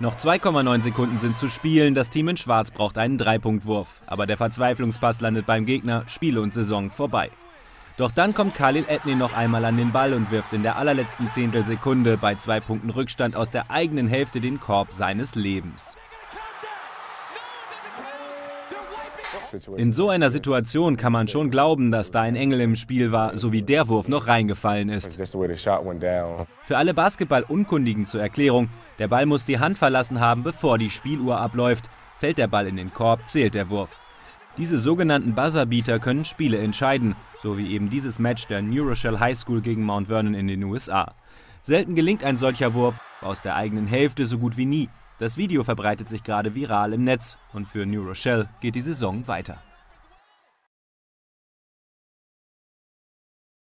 Noch 2,9 Sekunden sind zu spielen. Das Team in Schwarz braucht einen Dreipunktwurf. Aber der Verzweiflungspass landet beim Gegner. Spiel und Saison vorbei. Doch dann kommt Khalil Etni noch einmal an den Ball und wirft in der allerletzten Zehntelsekunde bei zwei Punkten Rückstand aus der eigenen Hälfte den Korb seines Lebens. In so einer Situation kann man schon glauben, dass da ein Engel im Spiel war, so wie der Wurf noch reingefallen ist. Für alle Basketball-Unkundigen zur Erklärung, der Ball muss die Hand verlassen haben, bevor die Spieluhr abläuft. Fällt der Ball in den Korb, zählt der Wurf. Diese sogenannten Buzzerbeater können Spiele entscheiden, so wie eben dieses Match der New Rochelle High School gegen Mount Vernon in den USA. Selten gelingt ein solcher Wurf, aus der eigenen Hälfte so gut wie nie. Das Video verbreitet sich gerade viral im Netz und für New Rochelle geht die Saison weiter.